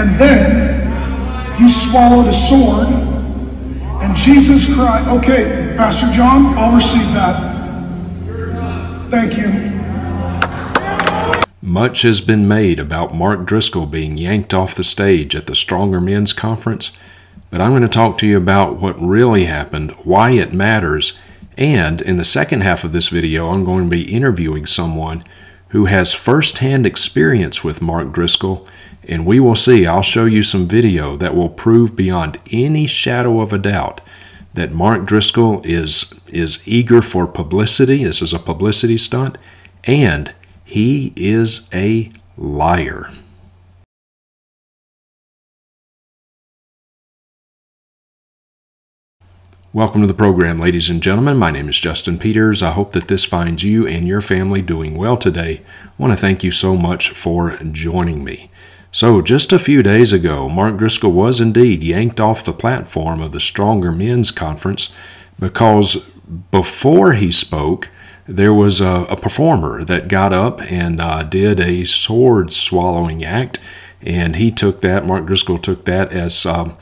And then he swallowed a sword. And Jesus cried, okay, Pastor John, I'll receive that. Thank you. Much has been made about Mark Driscoll being yanked off the stage at the Stronger Men's Conference, but I'm going to talk to you about what really happened, why it matters, and in the second half of this video, I'm going to be interviewing someone who has firsthand experience with Mark Driscoll, and we will see. I'll show you some video that will prove beyond any shadow of a doubt that Mark Driscoll is is eager for publicity. This is a publicity stunt, and he is a liar. Welcome to the program, ladies and gentlemen. My name is Justin Peters. I hope that this finds you and your family doing well today. I want to thank you so much for joining me. So, just a few days ago, Mark Driscoll was indeed yanked off the platform of the Stronger Men's Conference because before he spoke, there was a, a performer that got up and uh, did a sword swallowing act, and he took that. Mark Driscoll took that as um,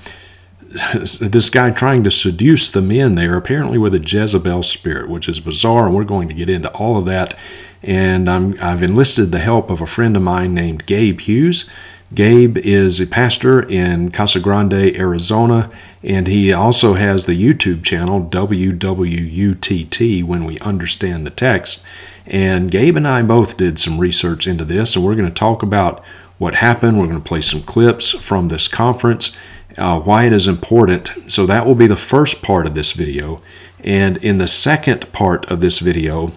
this guy trying to seduce the men there, apparently with a Jezebel spirit, which is bizarre, and we're going to get into all of that. And i have enlisted the help of a friend of mine named Gabe Hughes. Gabe is a pastor in Casa Grande, Arizona, and he also has the YouTube channel WWUTT when we understand the text. And Gabe and I both did some research into this, and we're going to talk about what happened. We're going to play some clips from this conference, uh, why it is important. So that will be the first part of this video. And in the second part of this video,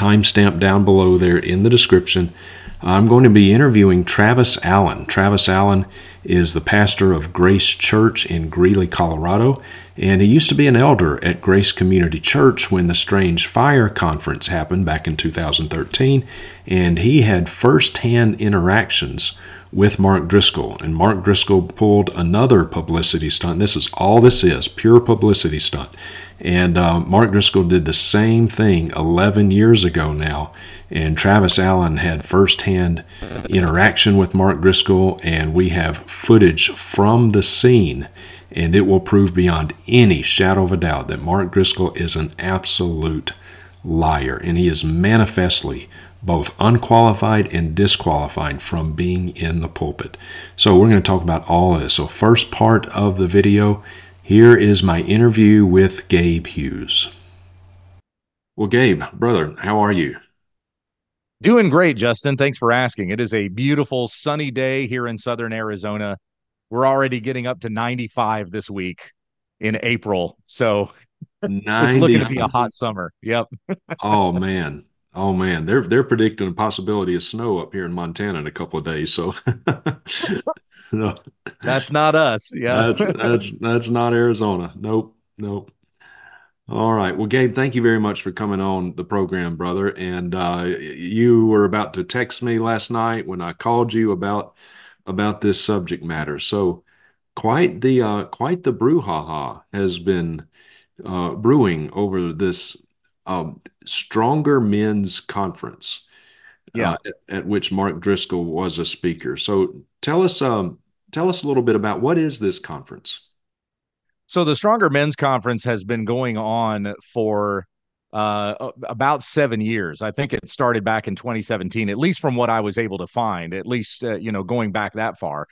timestamp down below there in the description, I'm going to be interviewing Travis Allen. Travis Allen is the pastor of Grace Church in Greeley, Colorado, and he used to be an elder at Grace Community Church when the Strange Fire Conference happened back in 2013, and he had firsthand interactions with Mark Driscoll. And Mark Driscoll pulled another publicity stunt. This is all this is pure publicity stunt. And uh, Mark Driscoll did the same thing 11 years ago now. And Travis Allen had firsthand interaction with Mark Driscoll, and we have footage from the scene. And it will prove beyond any shadow of a doubt that Mark Driscoll is an absolute liar. And he is manifestly both unqualified and disqualified from being in the pulpit. So, we're going to talk about all of this. So, first part of the video here is my interview with Gabe Hughes. Well, Gabe, brother, how are you? Doing great, Justin. Thanks for asking. It is a beautiful sunny day here in southern Arizona. We're already getting up to 95 this week in April. So it's looking to be a hot summer. Yep. oh man. Oh man. They're they're predicting a possibility of snow up here in Montana in a couple of days. So no. That's not us. Yeah. that's that's that's not Arizona. Nope. Nope. All right. Well, Gabe, thank you very much for coming on the program, brother. And uh, you were about to text me last night when I called you about about this subject matter. So, quite the uh, quite the brouhaha has been uh, brewing over this um, Stronger Men's Conference yeah. Uh, at, at, which Mark Driscoll was a speaker. So tell us, um, tell us a little bit about what is this conference. So the Stronger Men's Conference has been going on for uh, about seven years. I think it started back in 2017, at least from what I was able to find. At least uh, you know going back that far.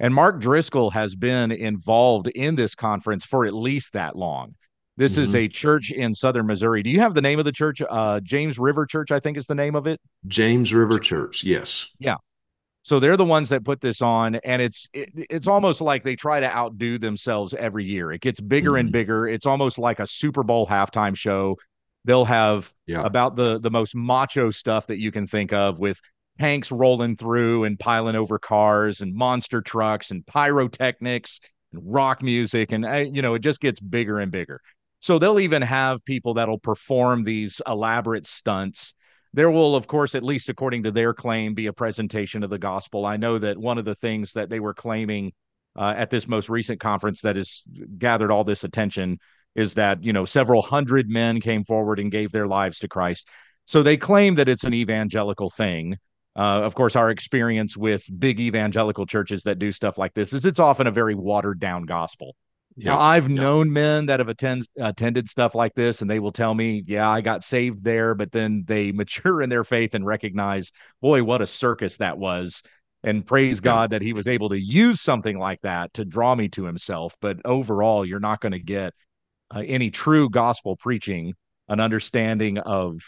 And Mark Driscoll has been involved in this conference for at least that long. This mm-hmm. is a church in southern Missouri. Do you have the name of the church? Uh, James River Church, I think is the name of it. James River Church. Yes. Yeah. So they're the ones that put this on, and it's it, it's almost like they try to outdo themselves every year. It gets bigger mm-hmm. and bigger. It's almost like a Super Bowl halftime show. They'll have yeah. about the the most macho stuff that you can think of with tanks rolling through and piling over cars and monster trucks and pyrotechnics and rock music and uh, you know it just gets bigger and bigger so they'll even have people that'll perform these elaborate stunts. There will, of course, at least according to their claim, be a presentation of the gospel. I know that one of the things that they were claiming uh, at this most recent conference that has gathered all this attention is that, you know, several hundred men came forward and gave their lives to Christ. So they claim that it's an evangelical thing. uh, of course, our experience with big evangelical churches that do stuff like this is it's often a very watered down gospel. Yeah. Now, I've yeah. known men that have attend, attended stuff like this, and they will tell me, "Yeah, I got saved there," but then they mature in their faith and recognize, "Boy, what a circus that was!" And praise yeah. God that He was able to use something like that to draw me to Himself. But overall, you're not going to get uh, any true gospel preaching, an understanding of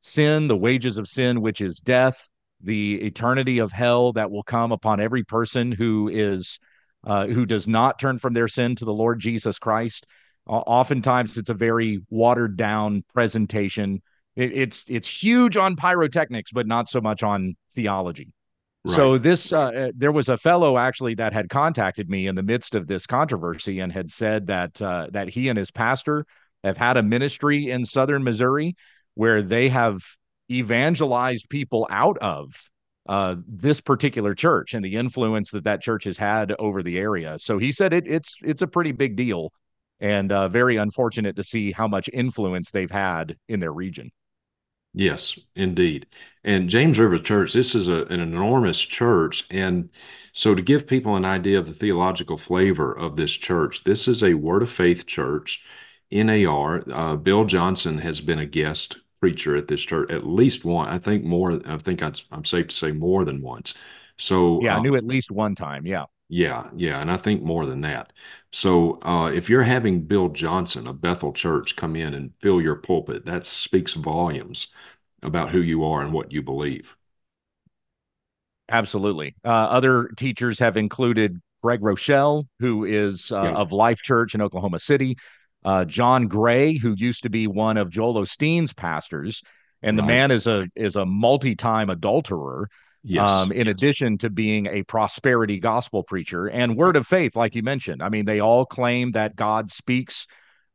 sin, the wages of sin, which is death, the eternity of hell that will come upon every person who is uh, who does not turn from their sin to the Lord Jesus Christ. Uh, oftentimes, it's a very watered down presentation. It, it's it's huge on pyrotechnics, but not so much on theology. Right. So this uh, uh, there was a fellow actually that had contacted me in the midst of this controversy and had said that uh, that he and his pastor have had a ministry in southern Missouri where they have evangelized people out of uh, this particular church and the influence that that church has had over the area. So he said it, it's it's a pretty big deal, and uh, very unfortunate to see how much influence they've had in their region. Yes, indeed. And James River Church, this is a, an enormous church. And so, to give people an idea of the theological flavor of this church, this is a Word of Faith church, NAR. Uh, Bill Johnson has been a guest preacher at this church at least one. I think more. I think i am safe to say more than once. So yeah, I um, knew at least one time. Yeah. Yeah, yeah, and I think more than that. So uh, if you're having Bill Johnson of Bethel Church come in and fill your pulpit, that speaks volumes about who you are and what you believe. Absolutely. Uh, other teachers have included Craig Groeschel, who is uh, yeah. of Life Church in Oklahoma City, uh, John Gray, who used to be one of Joel Osteen's pastors, and the man is a is a multi-time adulterer. Yes. Um, in yes. addition to being a prosperity gospel preacher and word of faith, like you mentioned, I mean, they all claim that God speaks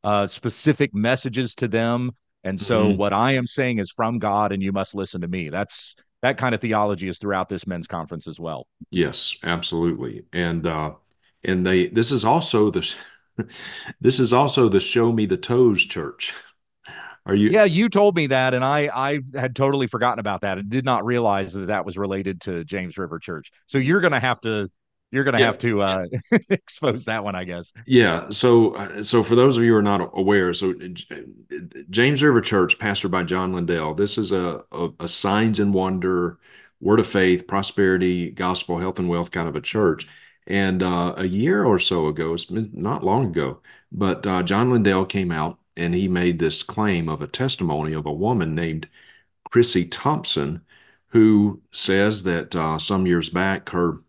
uh, specific messages to them, and so mm-hmm. what I am saying is from God, and you must listen to me. That's that kind of theology is throughout this men's conference as well. Yes, absolutely, and uh, and they this is also the this is also the Show Me the Toes Church. Are you? Yeah, you told me that, and I I had totally forgotten about that and did not realize that that was related to James River Church. So you're going to have to you're going to yeah. have to uh, expose that one, I guess. Yeah. So, uh, so for those of you who are not aware, so James River Church, pastored by John Lindell, this is a, a, a signs and wonder, word of faith, prosperity, gospel, health and wealth kind of a church. And uh, a year or so ago, it's been not long ago, but uh, John Lindell came out and he made this claim of a testimony of a woman named Chrissy Thompson, who says that uh, some years back, her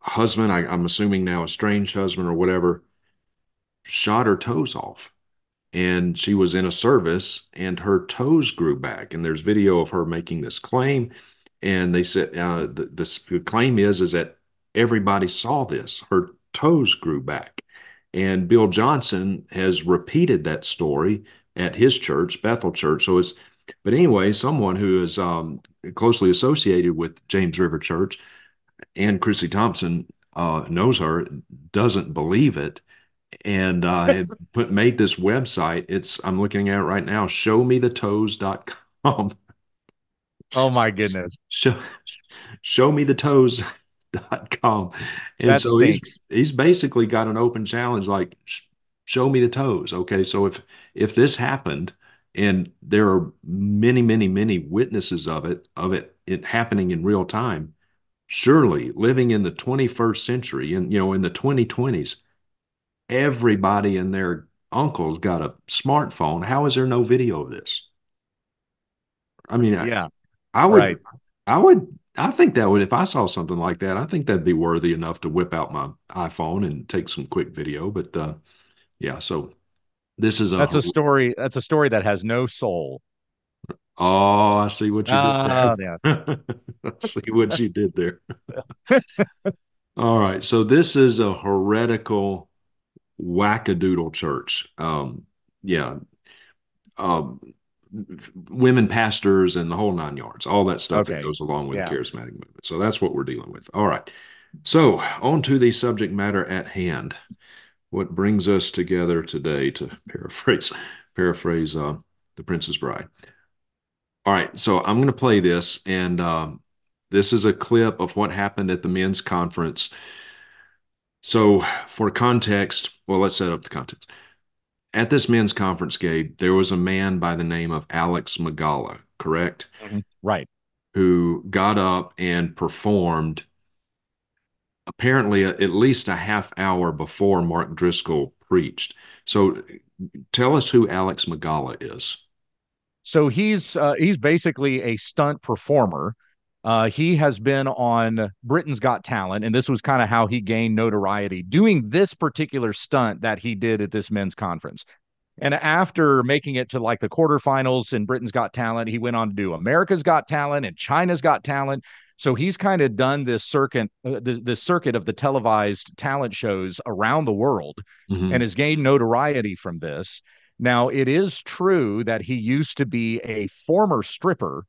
husband, I, I'm assuming now a strange husband or whatever, shot her toes off. And she was in a service and her toes grew back. And there's video of her making this claim. And they said uh, the, the claim is is that everybody saw this. Her toes grew back. And Bill Johnson has repeated that story at his church, Bethel Church. So it's, but anyway, someone who is um, closely associated with James River Church and Chrissy Thompson uh, knows her, doesn't believe it, and uh, put made this website. It's I'm looking at it right now. Showmethetoes.com. Oh my goodness! Show, show me the toes dot com. And that so he's, he's basically got an open challenge like show me the toes. Okay. So if if this happened and there are many, many, many witnesses of it, of it it happening in real time, surely living in the 21st century and you know in the 2020s, everybody and their uncle's got a smartphone. How is there no video of this? I mean, yeah, I, I would right. I would I think that would, if I saw something like that, I think that'd be worthy enough to whip out my iPhone and take some quick video. But uh, yeah, so this is a that's a story. That's a story that has no soul. Oh, I see what you uh, did there. Yeah. I see what you did there. All right, so this is a heretical wackadoodle church. Um, yeah. Um, women pastors and the whole nine yards, all that stuff okay. that goes along with yeah. the charismatic movement. So that's what we're dealing with. All right. So on to the subject matter at hand. What brings us together today to paraphrase paraphrase uh, the Princess Bride. All right, so I'm going to play this, and um, This is a clip of what happened at the men's conference. So, for context, well, let's set up the context. At this men's conference, Gabe, there was a man by the name of Alex Magala, correct? Mm-hmm. Right. Who got up and performed apparently at least a half hour before Mark Driscoll preached. So, tell us who Alex Magala is. So he's uh, he's basically a stunt performer. Uh, he has been on Britain's Got Talent, and this was kind of how he gained notoriety doing this particular stunt that he did at this men's conference. And after making it to like the quarterfinals in Britain's Got Talent, he went on to do America's Got Talent and China's Got Talent. So he's kind of done this circuit, uh, the, circuit of the televised talent shows around the world, mm-hmm. and has gained notoriety from this. Now, it is true that he used to be a former stripper.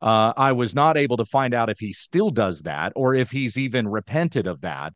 Uh, I was not able to find out if he still does that or if he's even repented of that.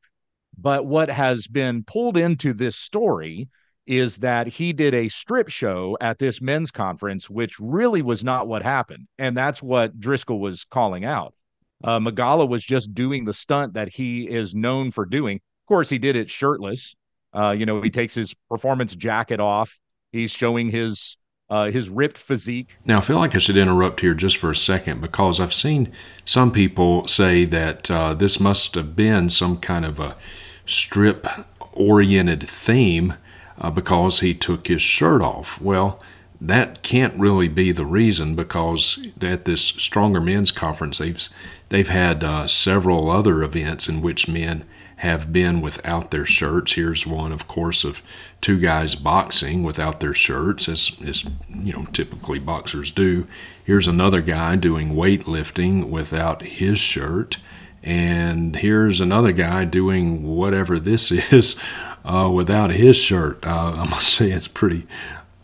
But what has been pulled into this story is that he did a strip show at this men's conference, which really was not what happened. And that's what Driscoll was calling out. Uh, Magala was just doing the stunt that he is known for doing. Of course, he did it shirtless. Uh, you know, he takes his performance jacket off He's showing his uh, his ripped physique. Now, I feel like I should interrupt here just for a second because I've seen some people say that uh, this must have been some kind of a strip oriented theme uh, because he took his shirt off. Well, that can't really be the reason because at this Stronger Men's Conference, they've, they've had uh, several other events in which men have been without their shirts. Here's one, of course, of two guys boxing without their shirts, as, as you know, typically boxers do. Here's another guy doing weightlifting without his shirt. And here's another guy doing whatever this is uh, without his shirt. Uh, I must say it's pretty,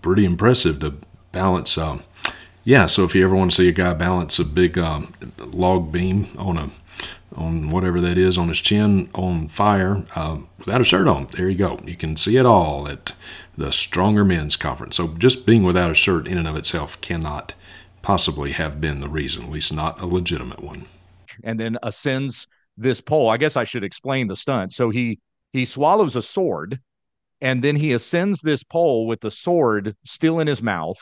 pretty impressive to balance. Uh, yeah, so if you ever want to see a guy balance a big um, log beam on a on whatever that is on his chin on fire uh, without a shirt on. There you go. You can see it all at the Stronger Men's Conference. So just being without a shirt in and of itself cannot possibly have been the reason, at least not a legitimate one. And then ascends this pole. I guess I should explain the stunt. So he he swallows a sword and then he ascends this pole with the sword still in his mouth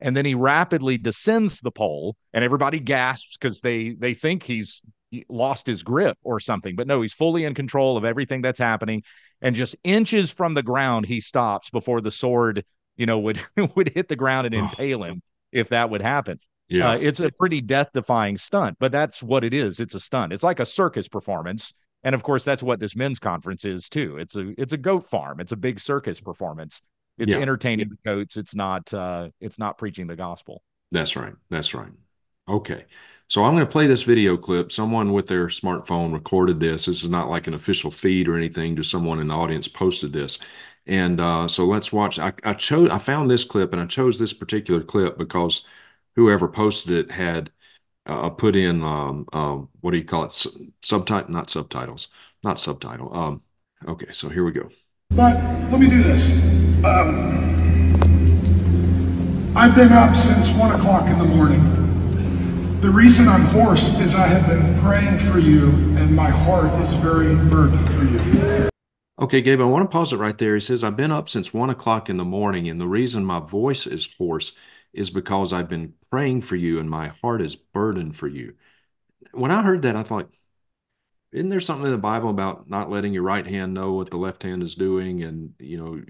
and then he rapidly descends the pole and everybody gasps because they they think he's lost his grip or something. But no, he's fully in control of everything that's happening. And just inches from the ground, he stops before the sword, you know, would would hit the ground and impale him if that would happen. Yeah, uh, it's a pretty death-defying stunt, but that's what it is. It's a stunt. It's like a circus performance, and of course, that's what this men's conference is too. It's a it's a goat farm. It's a big circus performance. It's yeah. entertaining the goats. It's not uh, it's not preaching the gospel. That's right. That's right. Okay. So I'm going to play this video clip. Someone with their smartphone recorded this. This is not like an official feed or anything. Just someone in the audience posted this. And uh, so let's watch. I, I chose. I found this clip, and I chose this particular clip because whoever posted it had uh, put in um, uh, what do you call it? subtitle, not subtitles, not subtitle. Um, okay, so here we go. But let me do this. Um, I've been up since one o'clock in the morning. The reason I'm hoarse is I have been praying for you, and my heart is very burdened for you. Okay, Gabe, I want to pause it right there. He says, I've been up since one o'clock in the morning, and the reason my voice is hoarse is because I've been praying for you, and my heart is burdened for you. When I heard that, I thought, isn't there something in the Bible about not letting your right hand know what the left hand is doing? And, you know,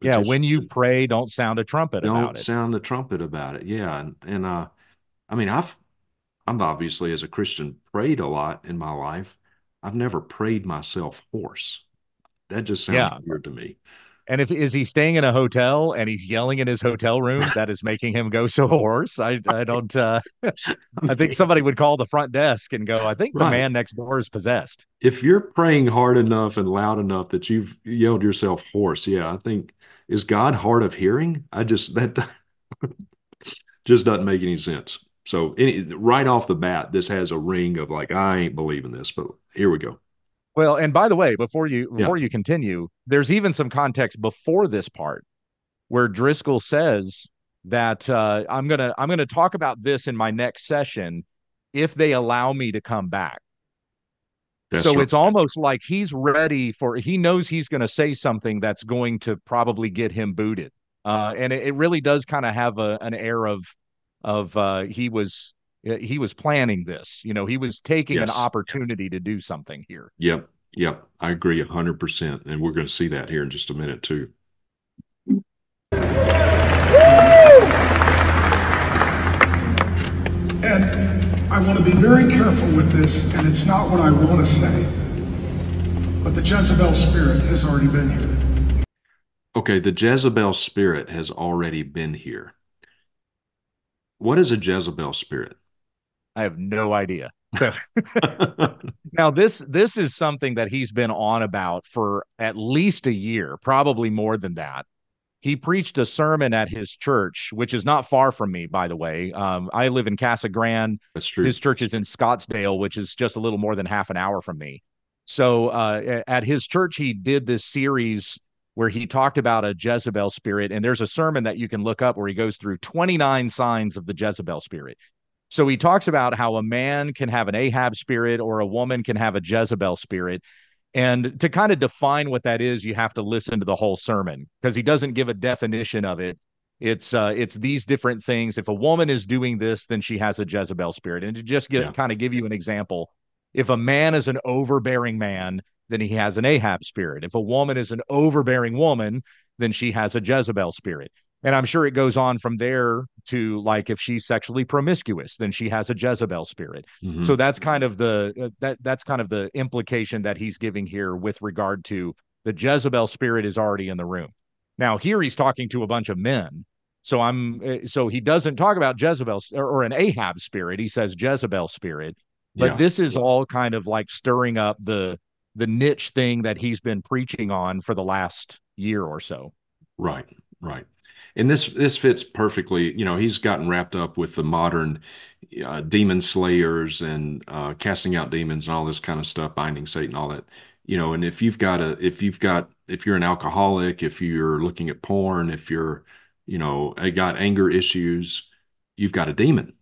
yeah, when you pray, don't sound a trumpet don't sound the trumpet about it. Yeah. And, and uh, I mean, I've, I've obviously, as a Christian, prayed a lot in my life. I've never prayed myself hoarse. That just sounds yeah. weird to me. And if is he staying in a hotel and he's yelling in his hotel room that is making him go so hoarse? I I don't. Uh, I think somebody would call the front desk and go, "I think right. the man next door is possessed." If you're praying hard enough and loud enough that you've yelled yourself hoarse, yeah, I think is God hard of hearing? I just that just doesn't make any sense. So any, right off the bat, this has a ring of like, I ain't believing this, but here we go. Well, and by the way, before you before yeah. you continue, there's even some context before this part where Driscoll says that uh, I'm gonna I'm gonna talk about this in my next session, if they allow me to come back. That's so right. it's almost like he's ready for he knows he's going to say something that's going to probably get him booted. Uh, and it, it really does kind of have a, an air of of uh, he was he was planning this. You know, he was taking Yes. an opportunity to do something here. Yep. Yep. I agree 100%. And we're going to see that here in just a minute, too. And I want to be very careful with this, and it's not what I want to say. But the Jezebel spirit has already been here. Okay. The Jezebel spirit has already been here. What is a Jezebel spirit? I have no idea. Now this this is something that he's been on about for at least a year, probably more than that. He preached a sermon at his church, which is not far from me, by the way. Um, I live in Casa Grande. That's true. His church is in Scottsdale, which is just a little more than half an hour from me. So uh, at his church, he did this series where he talked about a Jezebel spirit. And there's a sermon that you can look up where he goes through 29 signs of the Jezebel spirit. So he talks about how a man can have an Ahab spirit or a woman can have a Jezebel spirit. And to kind of define what that is, you have to listen to the whole sermon because he doesn't give a definition of it. It's uh it's these different things. If a woman is doing this, then she has a Jezebel spirit. And to just get Yeah. kind of give you an example, if a man is an overbearing man, then he has an Ahab spirit. If a woman is an overbearing woman, then she has a Jezebel spirit. And I'm sure it goes on from there to like if she's sexually promiscuous, then she has a Jezebel spirit. Mhm. So that's kind of the uh, that that's kind of the implication that he's giving here with regard to the Jezebel spirit is already in the room. Now here he's talking to a bunch of men. So I'm uh, so he doesn't talk about Jezebel or, or an Ahab spirit. He says Jezebel spirit. But Yeah. this is all kind of like stirring up the the niche thing that he's been preaching on for the last year or so. Right, right. And this this fits perfectly. You know, he's gotten wrapped up with the modern uh, demon slayers and uh, casting out demons and all this kind of stuff, binding Satan, all that. You know, and if you've got a, if you've got, if you're an alcoholic, if you're looking at porn, if you're, you know, uh, got anger issues, you've got a demon.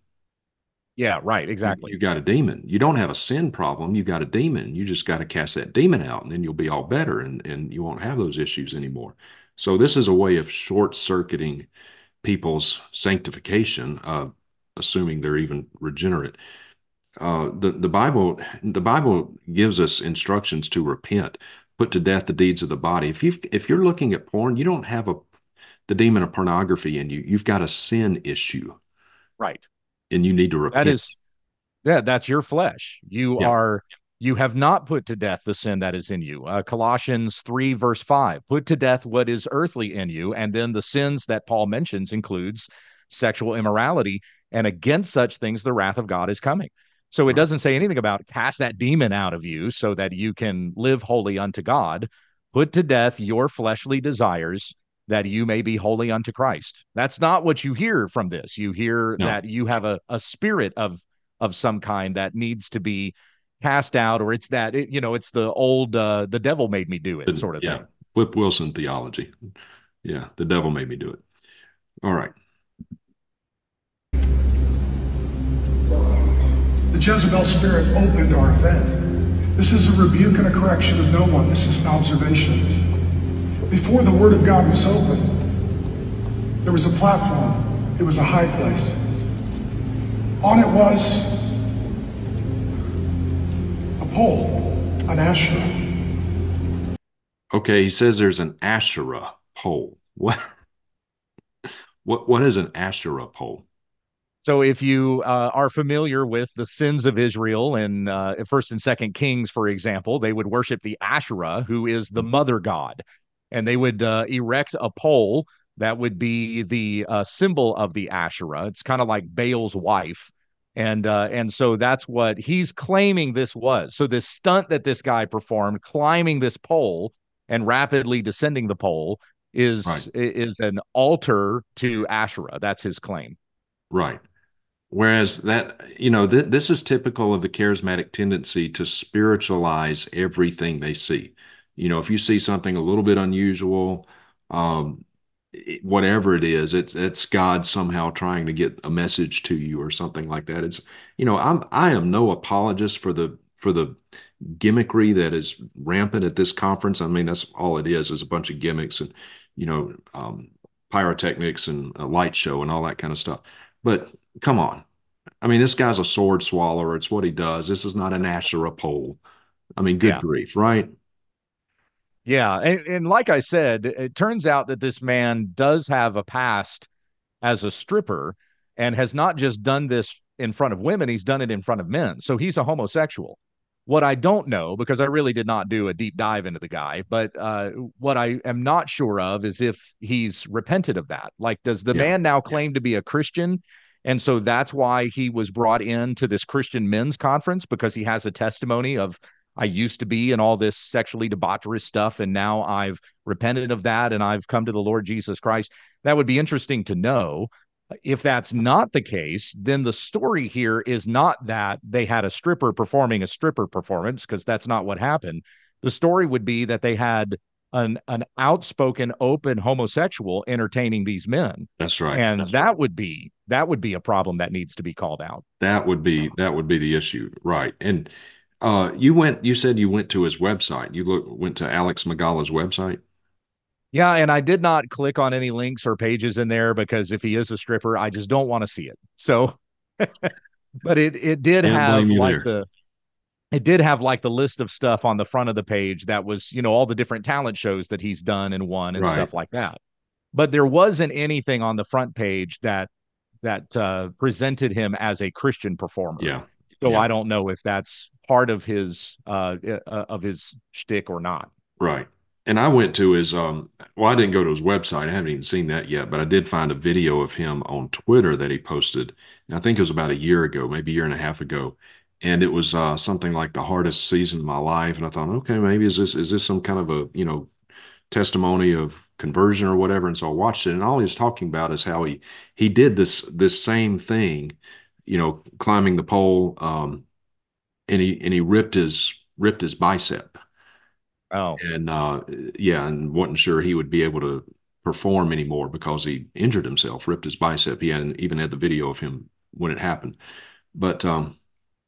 Yeah, right, Exactly. You got a demon. You don't have a sin problem. You got a demon. You just got to cast that demon out, and then you'll be all better, and and you won't have those issues anymore. So this is a way of short circuiting people's sanctification, uh, assuming they're even regenerate. Uh, the the Bible the Bible gives us instructions to repent, put to death the deeds of the body. If you if you're looking at porn, you don't have a the demon of pornography in you. You've got a sin issue, Right. And you need to repent. That is yeah, that's your flesh. You Yeah. are you have not put to death the sin that is in you. Uh, Colossians 3 verse 5. Put to death what is earthly in you and then the sins that Paul mentions includes sexual immorality and against such things the wrath of God is coming. So it doesn't say anything about cast that demon out of you so that you can live holy unto God. Put to death your fleshly desires that you may be holy unto Christ. That's not what you hear from this. You hear No. that you have a, a spirit of of some kind that needs to be cast out, or it's that it, you know, it's the old uh, the devil made me do it The- sort of yeah, thing. Flip Wilson theology. Yeah, the devil made me do it. All right. The Jezebel spirit opened our event. This is a rebuke and a correction of no one. This is an observation. Before the Word of God was open, there was a platform. It was a high place. On it was a pole, an Asherah. Okay, he says there's an Asherah pole. What? What? What is an Asherah pole? So if you uh, are familiar with the sins of Israel in uh, First and Second Kings, for example, they would worship the Asherah, who is the mother god, and they would uh, erect a pole that would be the uh, symbol of the Asherah. It's kind of like Baal's wife, and uh, and so that's what he's claiming this was. So this stunt that this guy performed, climbing this pole and rapidly descending the pole, is Right. is an altar to Asherah. That's his claim. Right. Whereas that, you know, th this is typical of the charismatic tendency to spiritualize everything they see. You know, if you see something a little bit unusual, um, whatever it is, it's it's God somehow trying to get a message to you or something like that. It's you know I'm I am no apologist for the for the gimmickry that is rampant at this conference. I mean that's all it is is a bunch of gimmicks and you know um, pyrotechnics and a light show and all that kind of stuff. But come on, I mean this guy's a sword swallower. It's what he does. This is not an Asherah pole. I mean, good Yeah. grief, right? Yeah, and, and like I said, it turns out that this man does have a past as a stripper and has not just done this in front of women, he's done it in front of men. So he's a homosexual. What I don't know, because I really did not do a deep dive into the guy, but uh, what I am not sure of is if he's repented of that. Like, does the Yeah. man now claim to be a Christian? And so that's why he was brought into this Christian men's conference because he has a testimony of I used to be in all this sexually debaucherous stuff, and now I've repented of that and I've come to the Lord Jesus Christ. That would be interesting to know. If that's not the case, then the story here is not that they had a stripper performing a stripper performance, because that's not what happened. The story would be that they had an an outspoken, open homosexual entertaining these men, That's right. and That's that would be that would be a problem that needs to be called out. That would be that would be the issue, right? And uh, you went. You said you went to his website. You look went to Alex Magala's website. Yeah, and I did not click on any links or pages in there because if he is a stripper, I just don't want to see it. So, but it it did Can't have like there. the it did have like the list of stuff on the front of the page that was, you know, all the different talent shows that he's done and won and Right. stuff like that. But there wasn't anything on the front page that that uh presented him as a Christian performer. Yeah, So yeah. I don't know if that's part of his uh uh, of his shtick or not. right. And I went to his. Um, well, I didn't go to his website. I haven't even seen that yet. But I did find a video of him on Twitter that he posted. And I think it was about a year ago, maybe a year and a half ago. And it was uh, something like the hardest season of my life. And I thought, okay, maybe is this is this some kind of a you know testimony of conversion or whatever. And so I watched it, and all he's talking about is how he he did this this same thing, you know, climbing the pole, um, and he and he ripped his ripped his bicep, Oh, and uh, yeah, and wasn't sure he would be able to perform anymore because he injured himself, ripped his bicep. He hadn't even had the video of him when it happened, but um,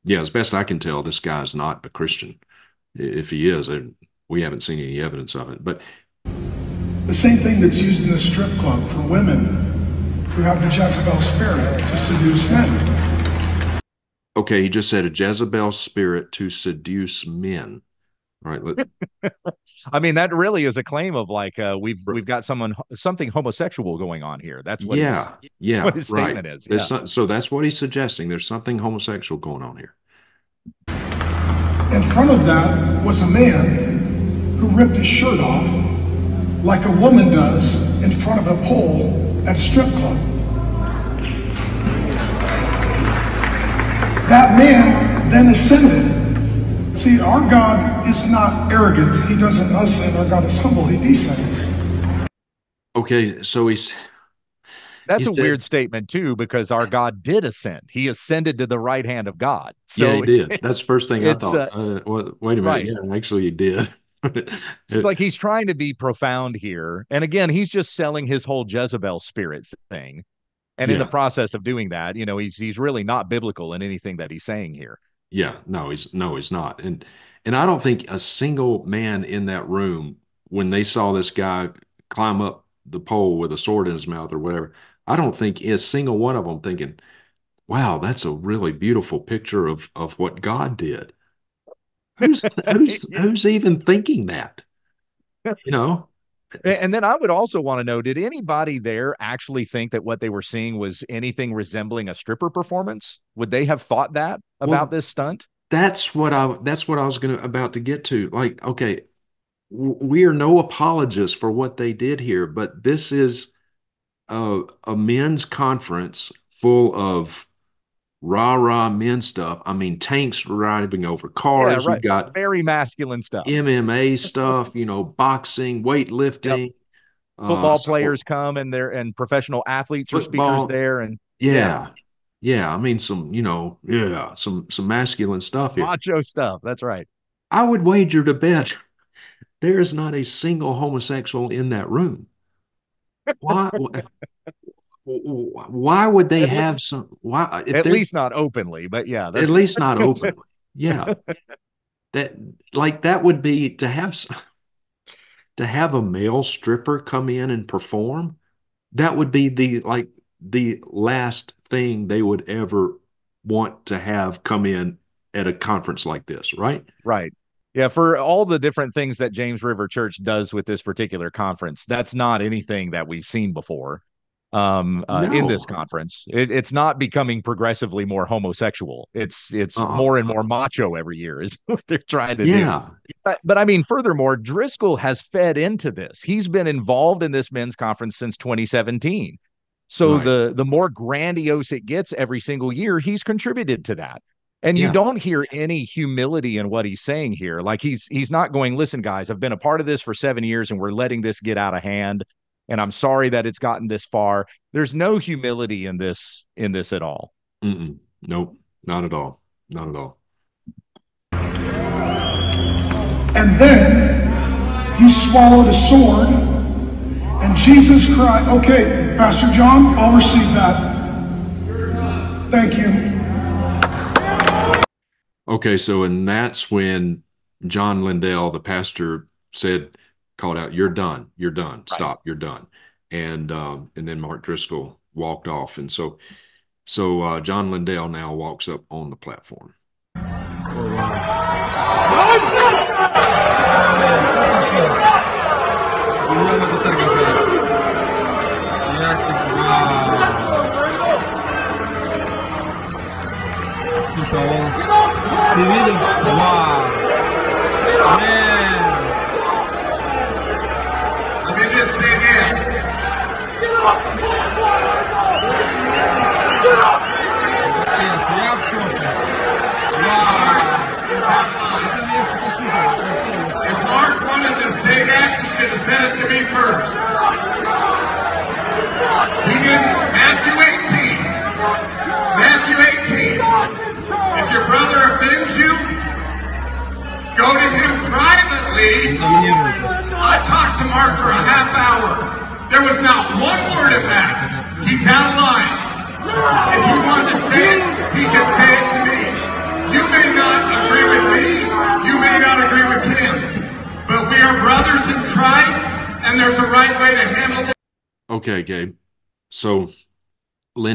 yeah, as best I can tell, this guy's not a Christian. If he is, uh, we haven't seen any evidence of it, but. The same thing that's used in the strip club for women who have the Jezebel spirit to seduce men. Okay, he just said a Jezebel spirit to seduce men. All right, let, I mean, that really is a claim of like uh, we've Right. we've got someone something homosexual going on here. That's what yeah, his, yeah, what his right. statement is. Yeah. some- so that's what he's suggesting. There's something homosexual going on here. In front of that was a man who ripped his shirt off like a woman does in front of a pole at a strip club. That man then ascended. See, our God is not arrogant. He doesn't ascend. Our God is humble. He descends. Okay, so he's That's He a said- weird statement too, because our God did ascend. He ascended to the right hand of God. So yeah, he did. That's the first thing I thought. Uh, well, wait a minute. right. Yeah, actually, he did. it's like he's trying to be profound here. And again, he's just selling his whole Jezebel spirit thing. And in the process of doing that, you know, he's he's really not biblical in anything that he's saying here. Yeah, no, he's no, he's not. And and I don't think a single man in that room, when they saw this guy climb up the pole with a sword in his mouth or whatever, I don't think a single one of them thinking, "Wow, that's a really beautiful picture of of what God did." Who's who's Yeah. who's even thinking that? You know? And then I would also want to know did anybody there actually think that what they were seeing was anything resembling a stripper performance? Would they have thought that about Well, this stunt? That's what I that's what I was gonna about to get to. Like, okay, we are no apologists for what they did here, but this is a, a men's conference full of rah rah men stuff. I mean, tanks driving over cars. right. You've got Very masculine stuff. MMA stuff, you know, boxing, weightlifting, uh, Football so- players come and they're and professional athletes or speakers there and Yeah, yeah. I mean, some, you know, yeah, some some masculine stuff here. macho stuff. That's right. I would wager to bet there is not a single homosexual in that room. why? Why would they have some? Why? Uh, at least not openly, but yeah, at least not openly. Yeah, that like that would be to have to have a male stripper come in and perform. That would be the like the last thing they would ever want to have come in at a conference like this, right? Right. Yeah, for all the different things that James River Church does with this particular conference, that's not anything that we've seen before um uh, no. in this conference it, it's not becoming progressively more homosexual it's it's uh-uh. more and more macho every year is what they're trying to yeah. do but, but i mean furthermore driscoll has fed into this he's been involved in this men's conference since 2017 so right. the the more grandiose it gets every single year he's contributed to that and you don't hear any humility in what he's saying here. Like he's he's not going, listen, guys, I've been a part of this for seven years and we're letting this get out of hand. And I'm sorry that it's gotten this far. There's no humility in this in this at all. Mm-mm. Nope, not at all. Not at all. And then he swallowed a sword, and Jesus cried, Okay, Pastor John, I'll receive that. Thank you. Okay, so and that's when John Lindell, the pastor, said, called out, "You're done. You're done. Stop. Right. You're done." And um, and then Mark Driscoll walked off, and so so uh, John Lindell now walks up on the platform. Wow.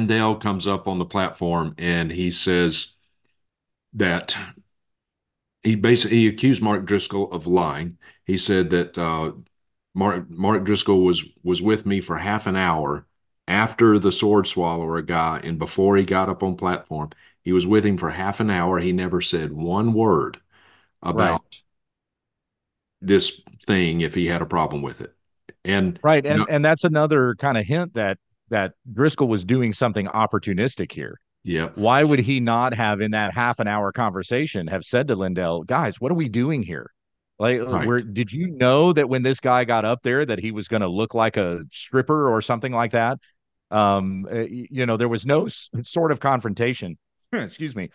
Lindell comes up on the platform and he says, that he basically he accused Mark Driscoll of lying. He said that uh, Mark Mark Driscoll was was with me for half an hour after the sword swallower guy and before he got up on platform. He was with him for half an hour. He never said one word about right. this thing if he had a problem with it. And right, and and that's another kind of hint that that Driscoll was doing something opportunistic here. Yeah. Why would he not have in that half an hour conversation have said to Lindell, guys, what are we doing here? Like, right. where did you know that when this guy got up there that he was going to look like a stripper or something like that? Um, uh, you know, there was no s- sort of confrontation. excuse me,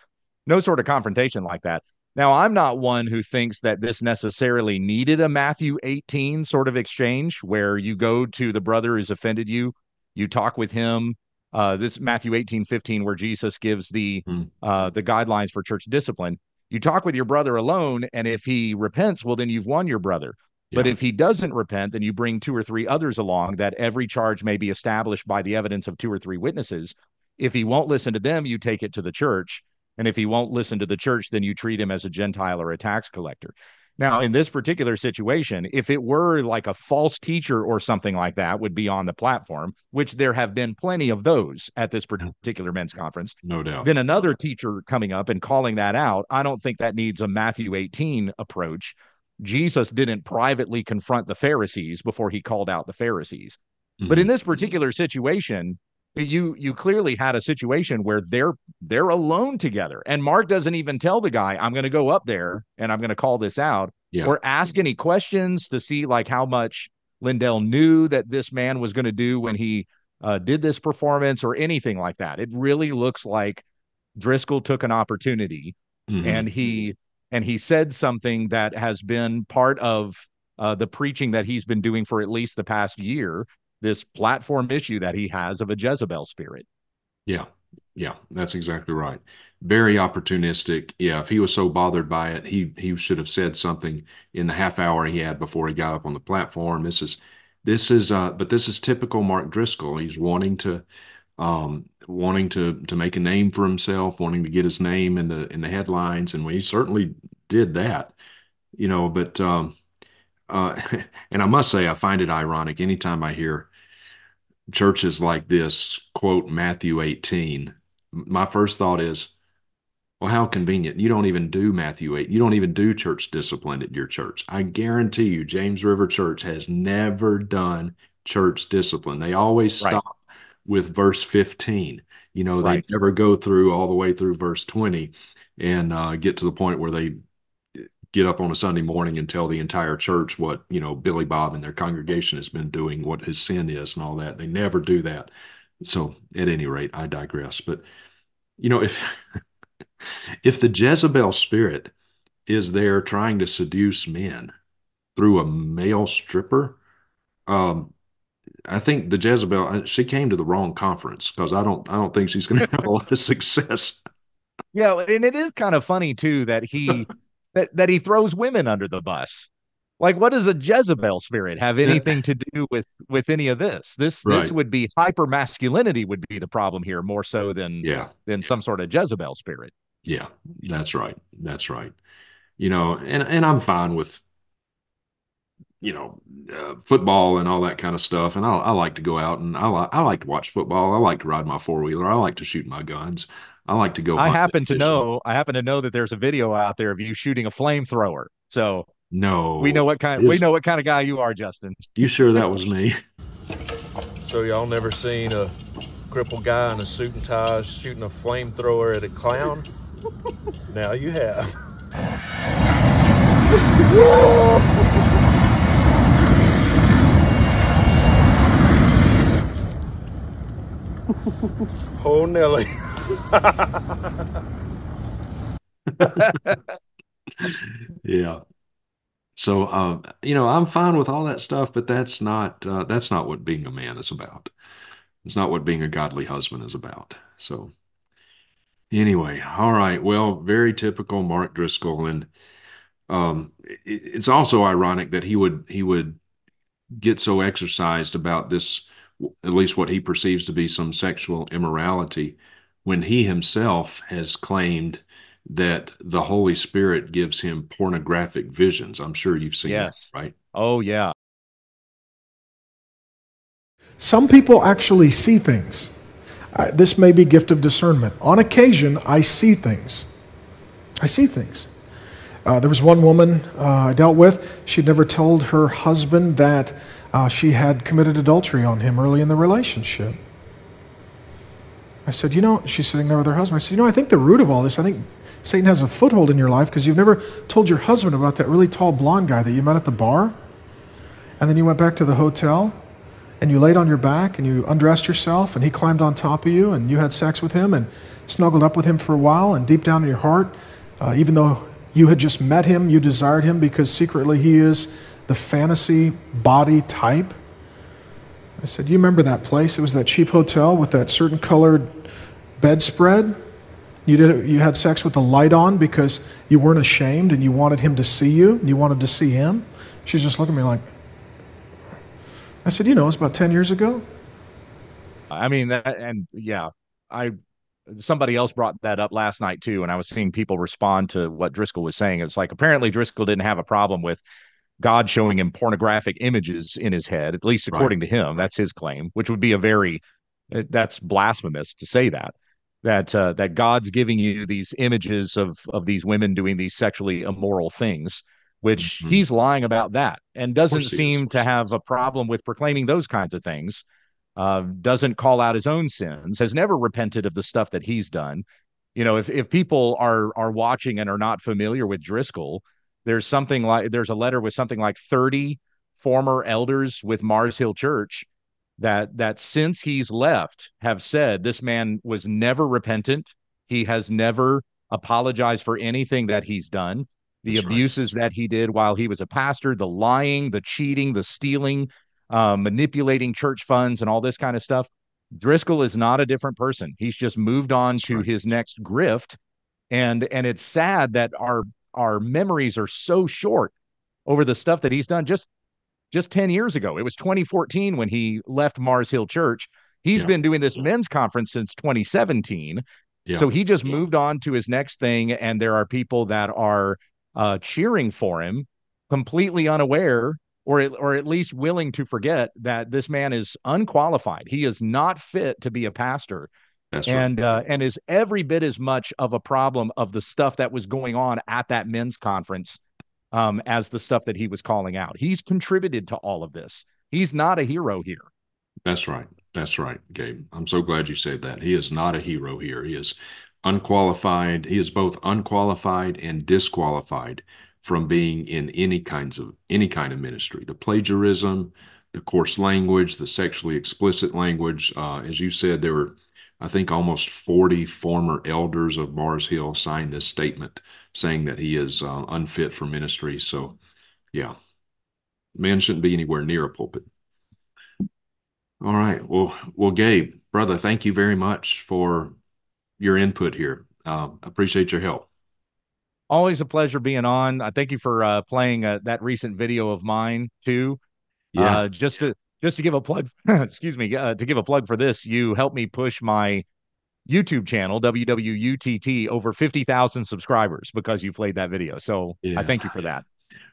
no sort of confrontation like that. Now, I'm not one who thinks that this necessarily needed a Matthew 18 sort of exchange where you go to the brother who's offended you, you talk with him, uh, this Matthew 18, 15, where Jesus gives the mm. uh, the guidelines for church discipline. You talk with your brother alone, and if he repents, well, then you've won your brother. Yeah. But if he doesn't repent, then you bring two or three others along that every charge may be established by the evidence of two or three witnesses. If he won't listen to them, you take it to the church. And if he won't listen to the church, then you treat him as a Gentile or a tax collector. Now, in this particular situation, if it were like a false teacher or something like that would be on the platform, which there have been plenty of those at this particular men's conference. No doubt. Then another teacher coming up and calling that out, I don't think that needs a Matthew 18 approach. Jesus didn't privately confront the Pharisees before he called out the Pharisees. Mm-hmm. But in this particular situation, you you clearly had a situation where they're they're alone together and mark doesn't even tell the guy i'm going to go up there and i'm going to call this out yeah. or ask any questions to see like how much lindell knew that this man was going to do when he uh, did this performance or anything like that it really looks like driscoll took an opportunity mm-hmm. and he and he said something that has been part of uh, the preaching that he's been doing for at least the past year this platform issue that he has of a Jezebel spirit. Yeah. Yeah, that's exactly right. Very opportunistic. Yeah, if he was so bothered by it, he he should have said something in the half hour he had before he got up on the platform. This is this is uh but this is typical Mark Driscoll. He's wanting to um wanting to to make a name for himself, wanting to get his name in the in the headlines and he certainly did that. You know, but um uh and I must say I find it ironic anytime I hear churches like this quote Matthew 18, my first thought is, well, how convenient. You don't even do Matthew 8. You don't even do church discipline at your church. I guarantee you, James River Church has never done church discipline. They always stop right. with verse 15. You know, right. they never go through all the way through verse 20 and uh, get to the point where they get up on a Sunday morning and tell the entire church what, you know, Billy Bob and their congregation has been doing, what his sin is and all that. They never do that. So at any rate, I digress. But, you know, if if the Jezebel spirit is there trying to seduce men through a male stripper, um, I think the Jezebel uh, she came to the wrong conference because I don't I don't think she's going to have a lot of success. Yeah, and it is kind of funny too that he that, that he throws women under the bus. Like, what does a Jezebel spirit have anything to do with with any of this? This right. this would be hyper masculinity would be the problem here more so than yeah than some sort of Jezebel spirit. Yeah, that's right. That's right. You know, and and I'm fine with you know uh, football and all that kind of stuff. And I, I like to go out and I like I like to watch football. I like to ride my four wheeler. I like to shoot my guns. I like to go. I happen to know. I happen to know that there's a video out there of you shooting a flamethrower. So no, we know what kind. we know what kind of guy you are, Justin. You sure that was me? So y'all never seen a crippled guy in a suit and tie shooting a flamethrower at a clown? now you have. oh Nelly. yeah. So, uh, you know, I'm fine with all that stuff, but that's not uh, that's not what being a man is about. It's not what being a godly husband is about. So, anyway, all right. Well, very typical Mark Driscoll, and um, it, it's also ironic that he would he would get so exercised about this, at least what he perceives to be some sexual immorality, when he himself has claimed that the Holy Spirit gives him pornographic visions. I'm sure you've seen yes. that, right? Oh, yeah. Some people actually see things. Uh, this may be gift of discernment. On occasion, I see things. I see things. Uh, there was one woman uh, I dealt with. She'd never told her husband that uh, she had committed adultery on him early in the relationship. I said, You know, she's sitting there with her husband. I said, You know, I think the root of all this, I think Satan has a foothold in your life because you've never told your husband about that really tall blonde guy that you met at the bar. And then you went back to the hotel and you laid on your back and you undressed yourself and he climbed on top of you and you had sex with him and snuggled up with him for a while. And deep down in your heart, uh, even though you had just met him, you desired him because secretly he is the fantasy body type. I said, You remember that place? It was that cheap hotel with that certain colored bedspread. You, did, you had sex with the light on because you weren't ashamed and you wanted him to see you and you wanted to see him. She's just looking at me like, I said, You know, it's about 10 years ago. I mean, that, and yeah, I somebody else brought that up last night too, and I was seeing people respond to what Driscoll was saying. It's like apparently Driscoll didn't have a problem with God showing him pornographic images in his head, at least according right. to him. That's his claim, which would be a very uh, that's blasphemous to say that that uh, that God's giving you these images of of these women doing these sexually immoral things, which mm-hmm. he's lying about that and doesn't seem to have a problem with proclaiming those kinds of things. Uh, doesn't call out his own sins, has never repented of the stuff that he's done. You know, if if people are are watching and are not familiar with Driscoll, there's something like there's a letter with something like 30 former elders with Mars Hill Church that that since he's left have said this man was never repentant. He has never apologized for anything that he's done. The That's abuses right. that he did while he was a pastor, the lying, the cheating, the stealing, uh, manipulating church funds and all this kind of stuff. Driscoll is not a different person. He's just moved on That's to right. his next grift, and and it's sad that our our memories are so short over the stuff that he's done just just 10 years ago. It was 2014 when he left Mars Hill Church. He's yeah. been doing this men's conference since 2017. Yeah. So he just yeah. moved on to his next thing, and there are people that are uh, cheering for him, completely unaware or or at least willing to forget that this man is unqualified. He is not fit to be a pastor. That's and right. uh, and is every bit as much of a problem of the stuff that was going on at that men's conference um, as the stuff that he was calling out. He's contributed to all of this. He's not a hero here. That's right. That's right, Gabe. I'm so glad you said that. He is not a hero here. He is unqualified. He is both unqualified and disqualified from being in any kinds of any kind of ministry. The plagiarism, the coarse language, the sexually explicit language. Uh, as you said, there were, I think, almost 40 former elders of Mars Hill signed this statement saying that he is uh, unfit for ministry. So, yeah, man shouldn't be anywhere near a pulpit. All right. Well, well, Gabe, brother, thank you very much for your input here. Uh, appreciate your help. Always a pleasure being on. I thank you for uh, playing uh, that recent video of mine too. Yeah. Uh, just to just to give a plug, excuse me, uh, to give a plug for this, you helped me push my YouTube channel WWUTT over fifty thousand subscribers because you played that video. So yeah. I thank you for that.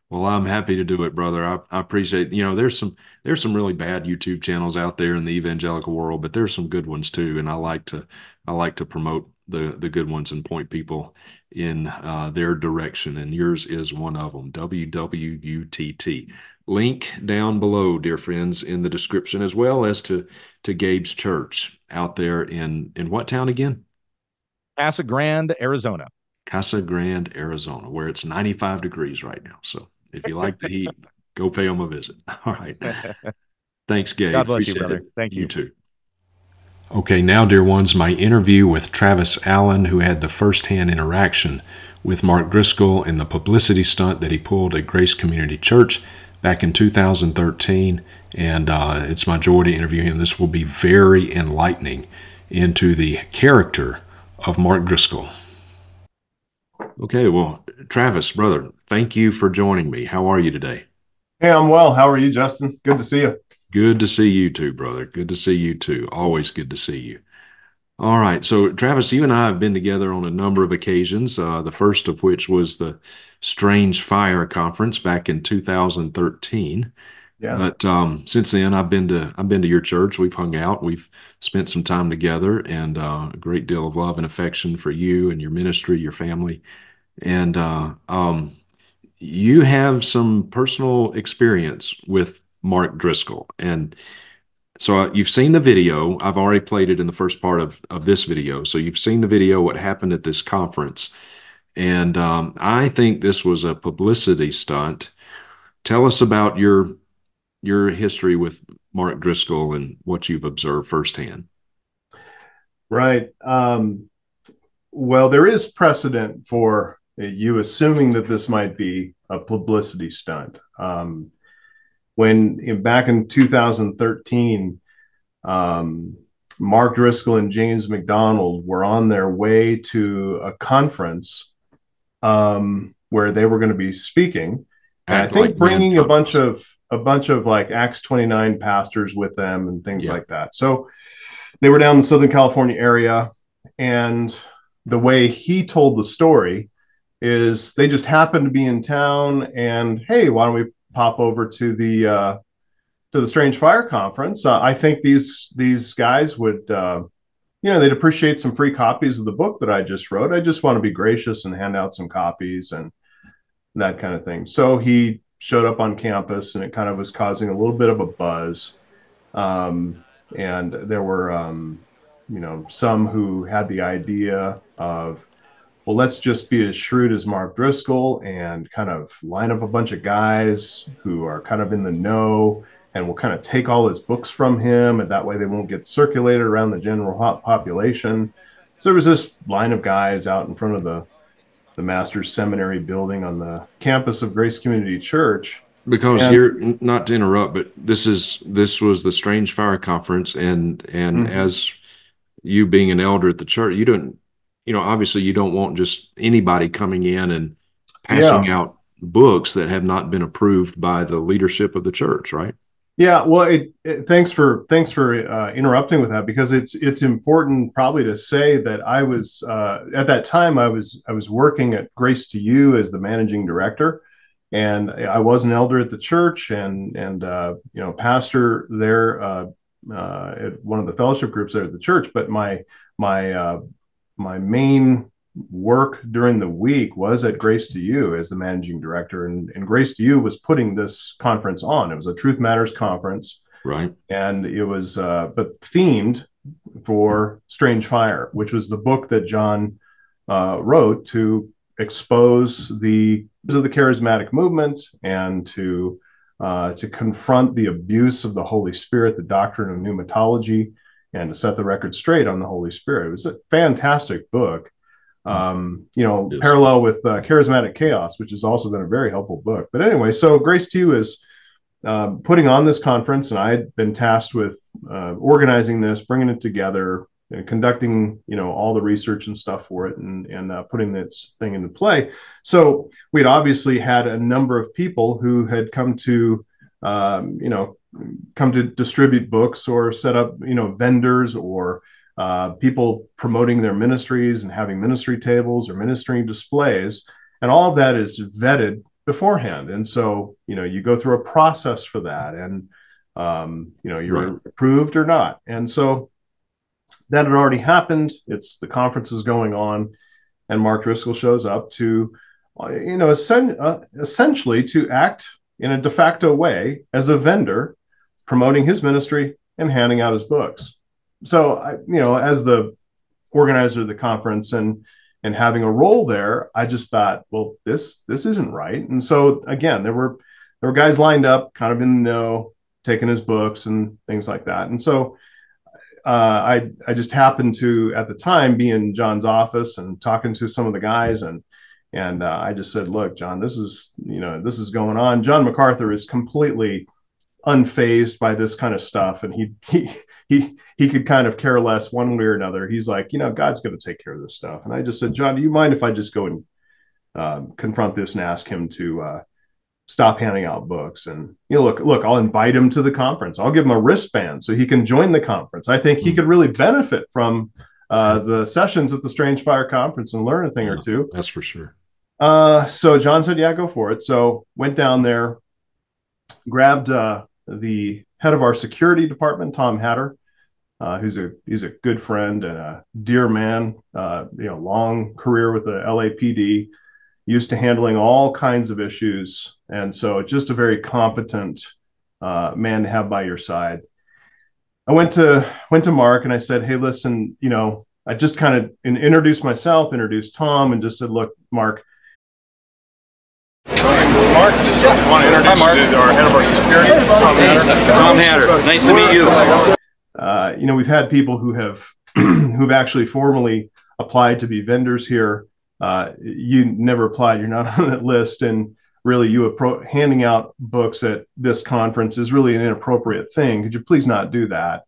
Well, I'm happy to do it, brother. I, I, appreciate. You know, there's some there's some really bad YouTube channels out there in the evangelical world, but there's some good ones too, and I like to I like to promote the the good ones and point people in uh, their direction. And yours is one of them. WWUTT. Link down below, dear friends, in the description, as well as to to Gabe's church out there in in what town again? Casa Grande, Arizona. Casa Grande, Arizona, where it's 95 degrees right now. So if you like the heat, go pay them a visit. All right. Thanks, Gabe. God bless Appreciate you, brother. It. Thank you. You too. Okay, now, dear ones, my interview with Travis Allen, who had the first hand interaction with Mark Driscoll in the publicity stunt that he pulled at Grace Community Church back in 2013. And uh, it's my joy to interview him. This will be very enlightening into the character of Mark Driscoll. Okay, well, Travis, brother, thank you for joining me. How are you today? Hey, I'm well. How are you, Justin? Good to see you. Good to see you too, brother. Good to see you too. Always good to see you. All right. So, Travis, you and I have been together on a number of occasions, uh, the first of which was the Strange Fire Conference back in 2013. Yeah. But um, since then, I've been to I've been to your church. We've hung out. We've spent some time together, and uh, a great deal of love and affection for you and your ministry, your family, and uh, um, you have some personal experience with Mark Driscoll, and so uh, you've seen the video. I've already played it in the first part of of this video. So you've seen the video. What happened at this conference? And um, I think this was a publicity stunt. Tell us about your your history with Mark Driscoll and what you've observed firsthand. Right. Um, well, there is precedent for you assuming that this might be a publicity stunt. Um, when in, back in 2013, um, Mark Driscoll and James MacDonald were on their way to a conference um, where they were going to be speaking. And I think like bringing a bunch of a bunch of like Acts 29 pastors with them and things yeah. like that. So they were down in the Southern California area. And the way he told the story is they just happened to be in town and hey, why don't we pop over to the uh, to the Strange Fire conference? Uh, I think these these guys would uh, you know they'd appreciate some free copies of the book that I just wrote. I just want to be gracious and hand out some copies and that kind of thing. So he showed up on campus and it kind of was causing a little bit of a buzz. Um, and there were um, you know some who had the idea of well, let's just be as shrewd as Mark Driscoll and kind of line up a bunch of guys who are kind of in the know and we'll kind of take all his books from him and that way they won't get circulated around the general population. So there was this line of guys out in front of the the Master's Seminary building on the campus of Grace Community Church. because and, here, not to interrupt, but this is this was the Strange Fire Conference, and and mm-hmm. as you being an elder at the church, you don't, you know, obviously you don't want just anybody coming in and passing yeah. out books that have not been approved by the leadership of the church, right? Yeah, well, it, it, thanks for thanks for uh, interrupting with that because it's it's important probably to say that I was uh, at that time I was I was working at Grace to You as the managing director, and I was an elder at the church and and uh, you know pastor there uh, uh, at one of the fellowship groups there at the church. But my my uh, my main work during the week was at Grace to You as the managing director, and, and Grace to You was putting this conference on. It was a Truth Matters conference, right? And it was, uh, but themed for Strange Fire, which was the book that John uh, wrote to expose the of the charismatic movement and to uh, to confront the abuse of the Holy Spirit, the doctrine of pneumatology, and to set the record straight on the Holy Spirit. It was a fantastic book um, you know, yes. parallel with uh, Charismatic Chaos, which has also been a very helpful book. But anyway, so Grace You is uh, putting on this conference, and I had been tasked with uh, organizing this, bringing it together, and conducting, you know, all the research and stuff for it, and and uh, putting this thing into play. So we'd obviously had a number of people who had come to, um, you know, come to distribute books or set up, you know, vendors or uh, people promoting their ministries and having ministry tables or ministry displays. And all of that is vetted beforehand. And so, you know, you go through a process for that and, um, you know, you're right. approved or not. And so that had already happened. It's the conference is going on, and Mark Driscoll shows up to, you know, essen- uh, essentially to act in a de facto way as a vendor, promoting his ministry and handing out his books so I, you know, as the organizer of the conference and and having a role there, I just thought, well, this this isn't right. And so again, there were there were guys lined up, kind of in the know, taking his books and things like that. And so uh, I I just happened to at the time be in John's office and talking to some of the guys and and uh, I just said, look, John, this is you know this is going on. John MacArthur is completely unfazed by this kind of stuff and he he he he could kind of care less one way or another. He's like you know god's going to take care of this stuff. And i just said john do you mind if i just go and uh, confront this and ask him to uh, stop handing out books? And you know look look i'll invite him to the conference. I'll give him a wristband so he can join the conference. I think he hmm. could really benefit from uh, the sessions at the strange fire conference and learn a thing yeah, or two. that's for sure. Uh, so john said yeah go for it. So went down there grabbed uh, the head of our security department, Tom Hatter, uh, who's a he's a good friend and a dear man. Uh, you know, long career with the LAPD, used to handling all kinds of issues, and so just a very competent uh, man to have by your side. I went to went to Mark and I said, "Hey, listen, you know, I just kind of introduced myself, introduced Tom, and just said, look, Mark." Mark, just want to introduce Hi, you to our head of our security, Tom Hatter. Tom Hatter, nice to meet you. Uh, you know, we've had people who have who've actually formally applied to be vendors here. Uh, you never applied; you're not on that list, and really, you appro- handing out books at this conference is really an inappropriate thing. Could you please not do that?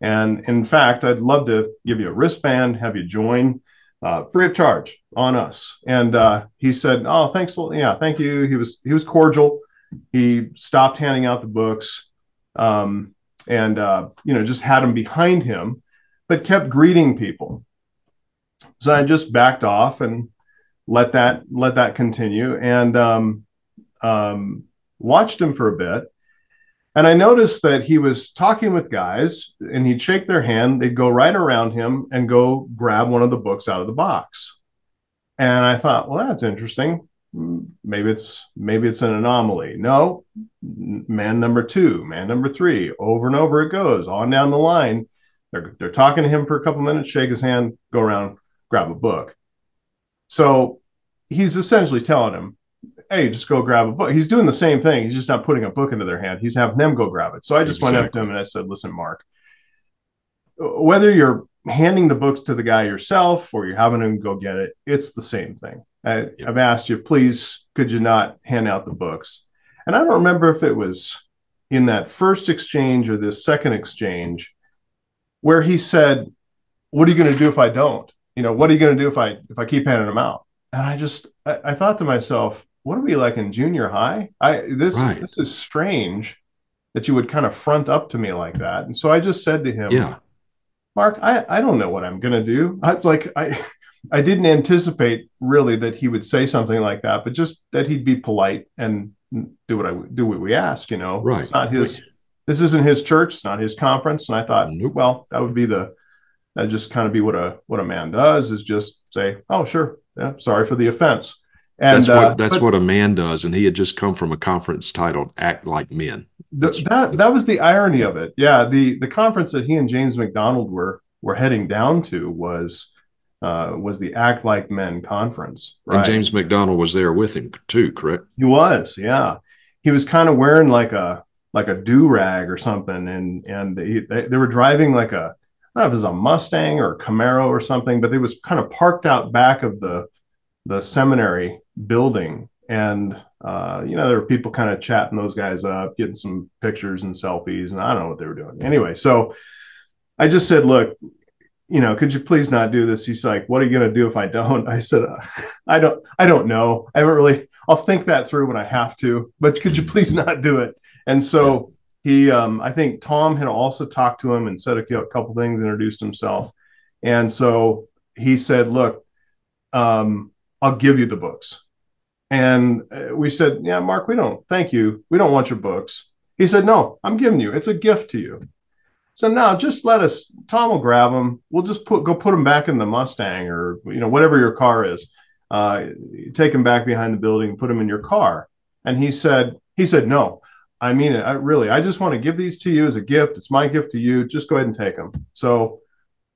And in fact, I'd love to give you a wristband, have you join uh, free of charge on us. And uh, he said, "Oh, thanks, yeah, thank you." He was he was cordial. He stopped handing out the books, um, and uh, you know just had them behind him, but kept greeting people. So I just backed off and let that let that continue, and um, um, watched him for a bit. And I noticed that he was talking with guys and he'd shake their hand, they'd go right around him and go grab one of the books out of the box. And I thought, well, that's interesting. Hmm, maybe it's maybe it's an anomaly. No, man number two, man number three, over and over it goes on down the line. They're, they're talking to him for a couple minutes, shake his hand, go around, grab a book. So he's essentially telling him, hey, just go grab a book. He's doing the same thing. He's just not putting a book into their hand. He's having them go grab it. So I just exactly. went up to him and I said, listen, Mark, whether you're handing the books to the guy yourself or you're having him go get it, it's the same thing. I, have asked you, please, could you not hand out the books? And I don't remember if it was in that first exchange or this second exchange where he said, What are you going to do if I don't? You know, what are you going to do if I if I keep handing them out? And I just I, I thought to myself, what are we like in junior high? I this Right. this is strange that you would kind of front up to me like that. And so I just said to him, Yeah. Mark, I, I don't know what I'm gonna do. It's like I I didn't anticipate really that he would say something like that, but just that he'd be polite and do what I do what we ask. You know, Right. It's not his. This isn't his church. It's not his conference. And I thought, Nope. well, that would be the that just kind of be what a what a man does is just say, oh sure, yeah, sorry for the offense. And That's what uh, that's but- what a man does, and he had just come from a conference titled "Act Like Men." Th- that that was the irony of it. Yeah, the the conference that he and James MacDonald were were heading down to was uh, was the Act Like Men conference. And James MacDonald was there with him too, correct? he was, yeah, he was kind of wearing like a like a do rag or something, and and he, they, they were driving like a I don't know if it was a Mustang or a Camaro or something, but it was kind of parked out back of the the seminary building. And uh, you know, there were people kind of chatting those guys up, getting some pictures and selfies, and I don't know what they were doing. Anyway, so I just said, look, you know, could you please not do this? He's like, what are you going to do if I don't? I said, uh, I don't, I don't know. I haven't really, I'll think that through when I have to, but could you please not do it? And so he, um, I think Tom had also talked to him and said a couple things, introduced himself. And so he said, look, um, I'll give you the books. And uh, we said, yeah, Mark, we don't, thank you. We don't want your books. He said, no, I'm giving you, it's a gift to you. So now just let us, Tom will grab them. We'll just put, go put them back in the Mustang or, you know, whatever your car is. Uh, take them back behind the building, and put them in your car. And he said, he said, no, I mean it. I really, I just want to give these to you as a gift. It's my gift to you. Just go ahead and take them. So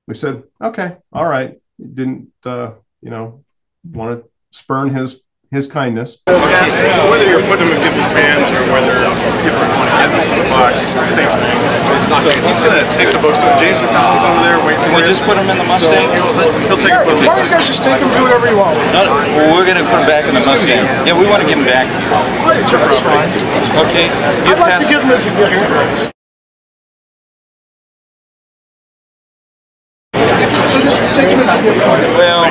we said, okay, all right. Didn't, uh, you know, want to spurn his, his kindness. Whether you're putting him in people's hands or whether people are going to get them in the box, same thing. So he's going to take the books. So James MacDonald's over there waiting. Can we just put him in the Mustang? He'll take a put Why don't you guys just take him to whatever you want? No, no, we're gonna put him back in the Mustang. Yeah, we want to give him back. to you. That's fine. Okay. You I'd like to give him as a gift. So just take them as a gift. Well,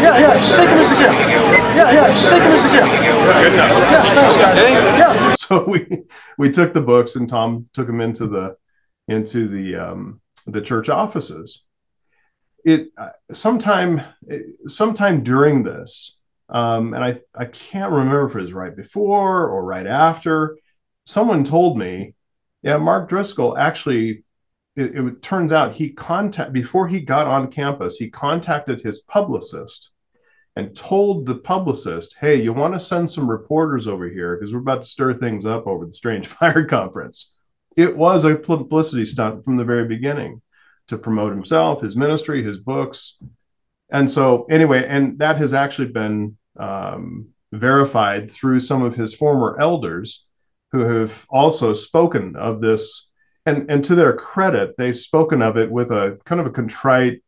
Yeah, yeah, just take them as a gift. Yeah, yeah, just take them as a gift. Good enough. Yeah, thanks, guys. Okay. Yeah. so we we took the books and Tom took them into the into the um, the church offices. It uh, sometime sometime during this, um, and I I can't remember if it was right before or right after. Someone told me, yeah, Mark Driscoll actually. It, it turns out he contact before he got on campus, he contacted his publicist and told the publicist, hey, you want to send some reporters over here because we're about to stir things up over the Strange Fire Conference. It was a publicity stunt from the very beginning to promote himself, his ministry, his books. And so, anyway, and that has actually been um, verified through some of his former elders who have also spoken of this. And, and to their credit, they've spoken of it with a kind of a contrite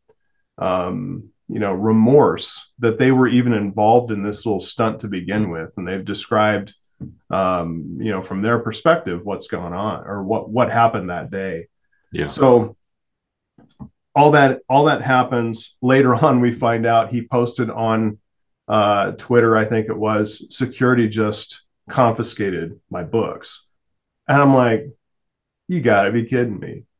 um, you know remorse that they were even involved in this little stunt to begin with. And they've described um, you know from their perspective what's going on or what what happened that day. Yeah. so all that all that happens. Later on we find out he posted on uh, twitter i think it was security just confiscated my books. And i'm like you gotta be kidding me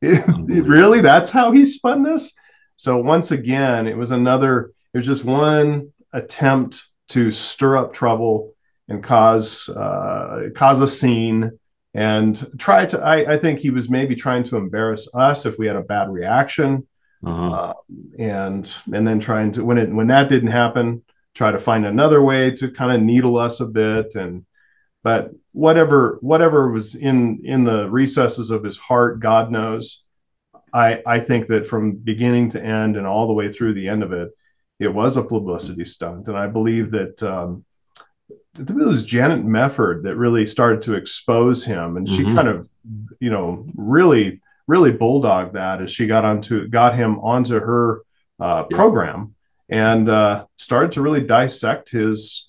really that's how he spun this so once again, it was another, it was just one attempt to stir up trouble and cause uh, cause a scene and try to. I, I think he was maybe trying to embarrass us if we had a bad reaction, Uh-huh. uh, and and then trying to when it when that didn't happen, try to find another way to kind of needle us a bit and. But whatever whatever was in in the recesses of his heart, God knows. I, I think that from beginning to end and all the way through the end of it, it was a publicity stunt. And I believe that um, I think it was Janet Mefford that really started to expose him. And she Mhm. kind of, you know, really, really bulldogged that as she got onto, got him onto her uh, Yeah. program and uh, started to really dissect his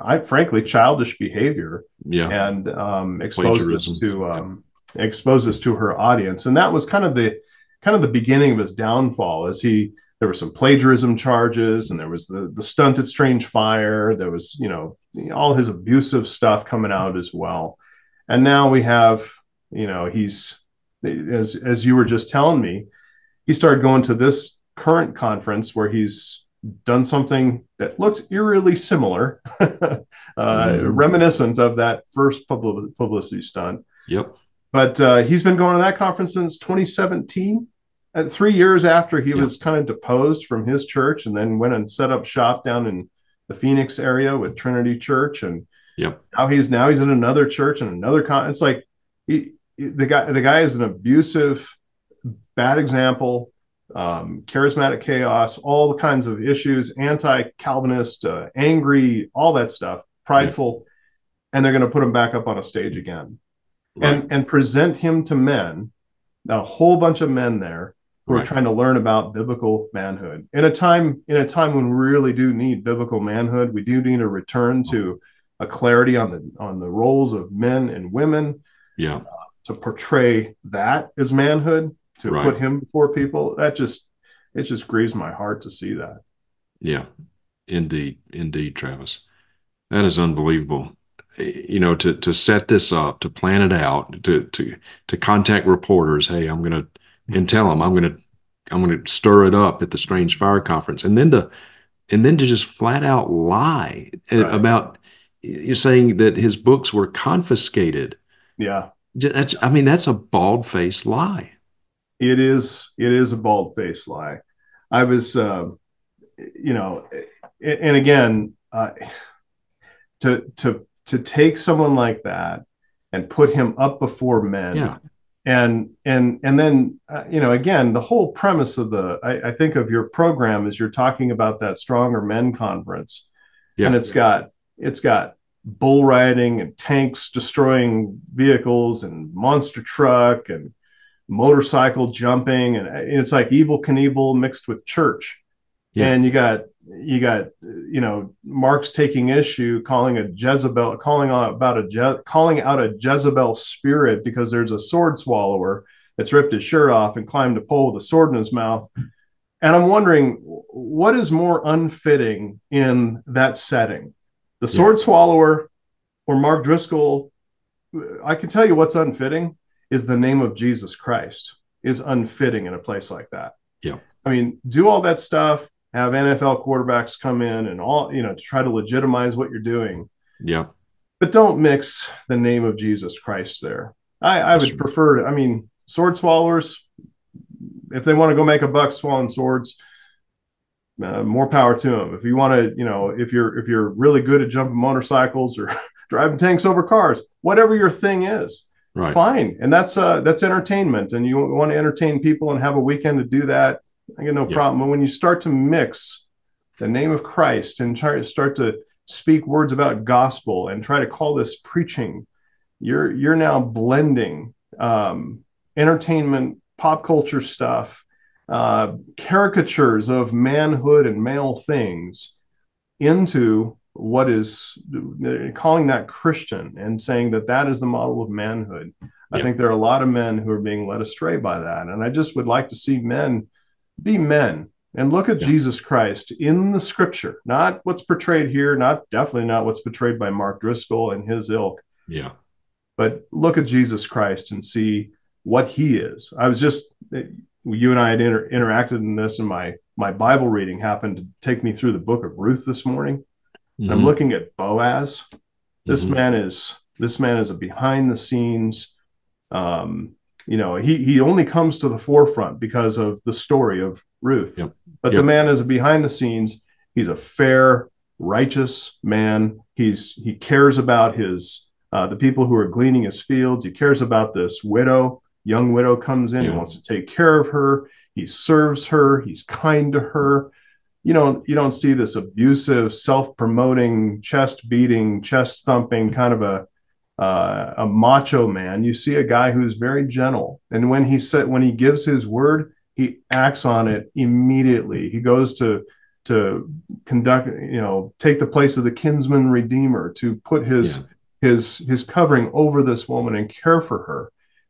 I frankly childish behavior Yeah. and um, expose this to um, expose this to her audience, and that was kind of the kind of the beginning of his downfall. As he there were some plagiarism charges, and there was the the stunt at Strange Fire. There was you know all his abusive stuff coming out as well, and now we have you know he's as as you were just telling me, he started going to this current conference where he's done something that looks eerily similar, uh, Mhm. reminiscent of that first publi- publicity stunt. Yep. But uh, he's been going to that conference since 2017. And three years after he Yeah. was kind of deposed from his church and then went and set up shop down in the Phoenix area with Trinity Church. And Yep. now he's now he's in another church and another con. It's like he, the guy the guy is an abusive, bad example, um, charismatic chaos, all the kinds of issues, anti-Calvinist, uh, angry, all that stuff, prideful, and they're going to put him back up on a stage again Right. and and present him to men, a whole bunch of men there who are trying to learn about biblical manhood in a time in a time when we really do need biblical manhood. We do need a return to a clarity on the on the roles of men and women yeah. to portray that as manhood to Right. put him before people. That just it just grieves my heart to see that. Yeah, indeed, indeed, Travis. That is unbelievable. You know, to to set this up, to plan it out, to to to contact reporters. Hey, I'm gonna and tell them I'm gonna I'm gonna stir it up at the Strange Fire Conference, and then to and then to just flat out lie eh, Right. about you're saying that his books were confiscated. Yeah. That's I mean that's a bald faced lie. It is it is a bald faced lie i was uh, you know and again uh, to to to take someone like that and put him up before men Yeah. and and and then uh, you know again the whole premise of the I, I think of your program is you're talking about that stronger men conference Yeah. and it's got it's got bull riding and tanks destroying vehicles and monster truck and motorcycle jumping and it's like Evel Knievel mixed with church. Yeah. and you got you got you know mark's taking issue calling a jezebel calling out about a Je- calling out a jezebel spirit because there's a sword swallower that's ripped his shirt off and climbed a pole with a sword in his mouth. And i'm wondering what is more unfitting in that setting? The Yeah. sword swallower or mark driscoll? I can tell you what's unfitting is the name of jesus christ is unfitting in a place like that. Yeah. i mean do all that stuff have nfl quarterbacks come in and all you know to try to legitimize what you're doing. Yeah. but don't mix the name of jesus christ there. I, I would prefer to i mean sword swallowers if they want to go make a buck swallowing swords uh, more power to them if you want to you know if you're if you're really good at jumping motorcycles or driving tanks over cars whatever your thing is Right. fine and that's uh that's entertainment and you want to entertain people and have a weekend to do that i get no Yeah. problem but when you start to mix the name of christ and try to start to speak words about gospel and try to call this preaching you're you're now blending um entertainment pop culture stuff uh caricatures of manhood and male things into what is calling that Christian and saying that that is the model of manhood. I think there are a lot of men who are being led astray by that. And I just would like to see men be men and look at Yeah. Jesus Christ in the scripture, not what's portrayed here, not definitely not what's portrayed by Mark Driscoll and his ilk, Yeah. but look at Jesus Christ and see what he is. I was just you and I had inter- interacted in this, and my my Bible reading happened to take me through the book of Ruth this morning. And I'm looking at Boaz. This Mhm. man is this man is a behind the scenes. Um, you know, he he only comes to the forefront because of the story of Ruth. Yep. But Yep. the man is a behind the scenes. He's a fair, righteous man. He's he cares about his uh, the people who are gleaning his fields. He cares about this widow. Young widow comes in. Yeah. He wants to take care of her. He serves her. He's kind to her you don't you don't see this abusive, self-promoting, chest-beating, chest-thumping kind of a uh, a macho man. You see a guy who's very gentle, and when he said when he gives his word, he acts on it immediately. He goes to to conduct, you know, take the place of the kinsman redeemer, to put his Yeah. his his covering over this woman and care for her,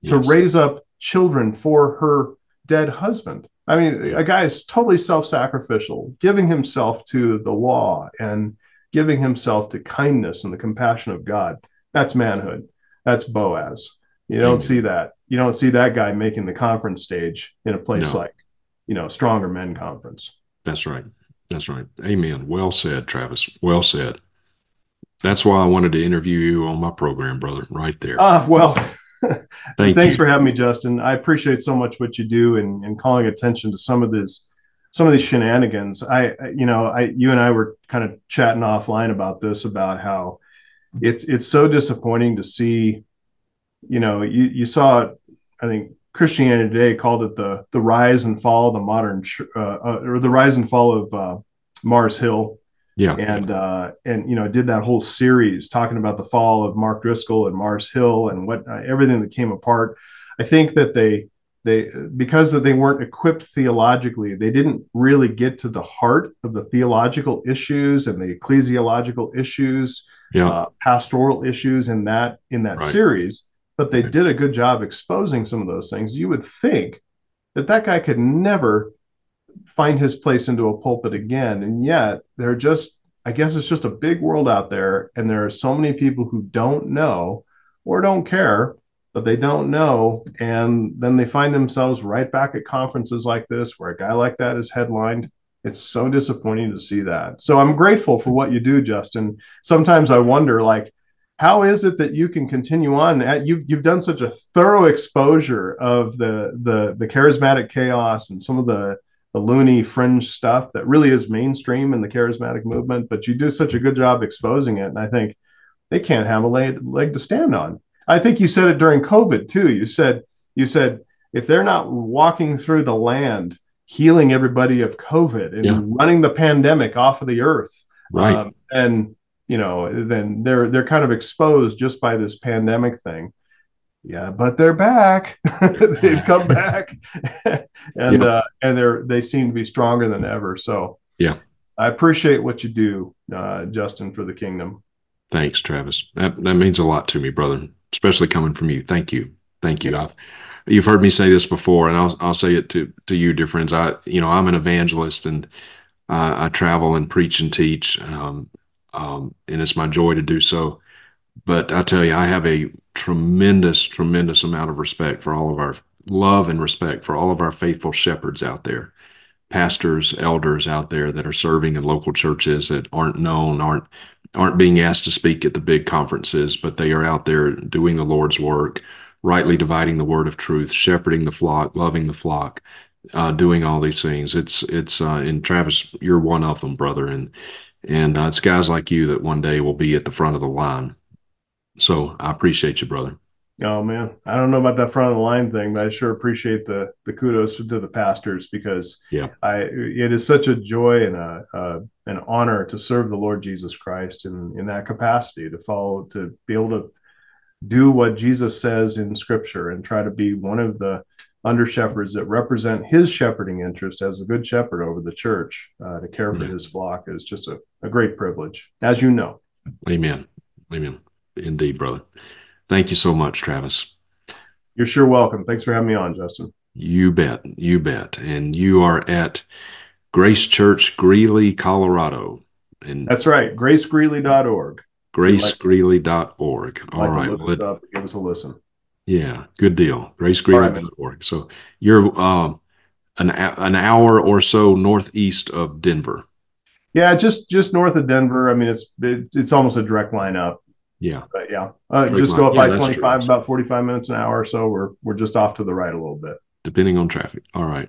to raise up children for her dead husband. I mean, a guy is totally self-sacrificial, giving himself to the law and giving himself to kindness and the compassion of God. That's manhood. That's Boaz. You don't see that. You don't see that guy making the conference stage in a place No. like, you know, Stronger Men Conference. That's right. That's right. Amen. Well said, Travis. Well said. That's why I wanted to interview you on my program, brother, right there. Ah, well, Thank thanks you. for having me, Justin. I appreciate so much what you do and, and calling attention to some of this, some of these shenanigans. I, you know, I, you and I were kind of chatting offline about this, about how it's, it's so disappointing to see, you know, you, you saw, I think Christianity Today called it the, the rise and fall of the modern, uh, uh, or the rise and fall of uh, Mars Hill yeah. and uh, and you know did that whole series talking about the fall of Mark Driscoll and Mars Hill and what uh, everything that came apart. I think that they they because they weren't equipped theologically, they didn't really get to the heart of the theological issues and the ecclesiological issues, yeah. uh, pastoral issues in that in that Right. series. But they Right. did a good job exposing some of those things. You would think that that guy could never find his place into a pulpit again. And yet they're just, I guess it's just a big world out there. And there are so many people who don't know or don't care, but they don't know. And then they find themselves right back at conferences like this where a guy like that is headlined. It's so disappointing to see that. So I'm grateful for what you do, Justin. Sometimes I wonder, like, how is it that you can continue on? At- You've you've done such a thorough exposure of the the the charismatic chaos and some of the the loony fringe stuff that really is mainstream in the charismatic movement, but you do such a good job exposing it. And I think they can't have a leg, leg to stand on. I think you said it during COVID too. You said you said if they're not walking through the land, healing everybody of COVID and Yeah. running the pandemic off of the earth, Right. um, and you know, then they're they're kind of exposed just by this pandemic thing. Yeah, but they're back. They've come back, and Yeah. uh, and they're they seem to be stronger than ever. So Yeah. I appreciate what you do, uh, Justin, for the kingdom. Thanks, Travis. That that means a lot to me, brother, especially coming from you. Thank you. Thank you. I've, you've heard me say this before, and I'll I'll say it to to you, dear friends. I you know I'm an evangelist, and uh, I travel and preach and teach, um, um, and it's my joy to do so. But I tell you, I have a tremendous, tremendous amount of respect for all of our love and respect for all of our faithful shepherds out there, pastors, elders out there that are serving in local churches that aren't known, aren't aren't being asked to speak at the big conferences, but they are out there doing the Lord's work, rightly dividing the word of truth, shepherding the flock, loving the flock, uh, doing all these things. It's it's uh, and Travis, you're one of them, brother, and and uh, it's guys like you that one day will be at the front of the line. So I appreciate you, brother. Oh man, I don't know about that front of the line thing, but I sure appreciate the the kudos to the pastors because Yeah. I it is such a joy and a, a an honor to serve the Lord Jesus Christ in in that capacity to follow to be able to do what Jesus says in Scripture and try to be one of the under shepherds that represent His shepherding interest as the good shepherd over the church uh, to care for Yeah. His flock is just a, a great privilege, as you know. Amen. Amen. Indeed, brother. Thank you so much, Travis. You're sure welcome. Thanks for having me on, Justin. You bet. You bet. And you are at Grace Church, Greeley, Colorado. And That's right. GraceGreeley.org. gracegreeley.org. All like right. Well, up, give us a listen. yeah, good deal. All right, gracegreeley.org. So you're um, an, an hour or so northeast of Denver. Yeah, just just north of Denver. I mean, it's it, it's almost a direct line up, Yeah. but yeah, uh, just go up Yeah, by 25, true. about forty five minutes an hour or so. We're we're just off to the right a little bit. Depending on traffic. All right.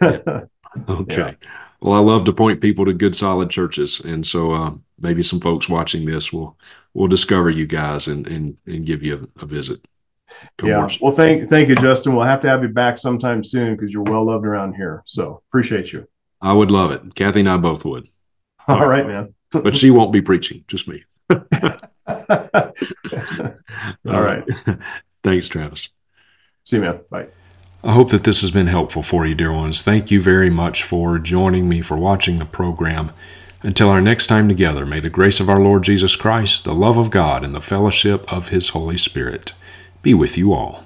Okay. Well, I love to point people to good, solid churches, and so uh, maybe some folks watching this will will discover you guys and and and give you a, a visit. Come yeah. Well, thank thank you, Justin. We'll have to have you back sometime soon because you're well loved around here. So appreciate you. I would love it. Kathy and I both would, All right, man. but she won't be preaching, just me. All right. Thanks, Travis. See you, man. Bye. I hope that this has been helpful for you, dear ones. Thank you very much for joining me, for watching the program. Until our next time together, may the grace of our Lord Jesus Christ, the love of God, and the fellowship of His Holy Spirit be with you all.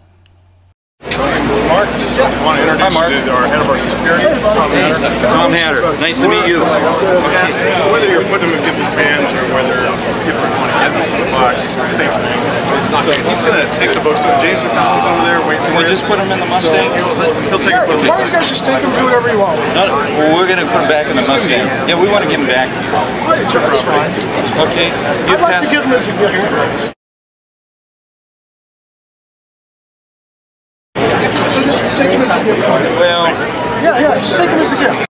Mark, just want to introduce Mark. you to our head of our security, Tom Hatter. Tom Hatter, nice to meet you. Okay, so whether you're putting them in people's hands or whether people are going to give them the box, same thing. So he's going to take the books. So James MacDonald's over there waiting Can for we you. just put them in the Mustang? he'll, he'll take it. put 'em in Why don't you guys just take them, do whatever you want? No, no, well, we're gonna put them back in the Mustang. Yeah, we want to give them back to you. It's your property. Okay? I'd like to give them as a gift just take as a gift. Well, Yeah, yeah, just take them as a gift.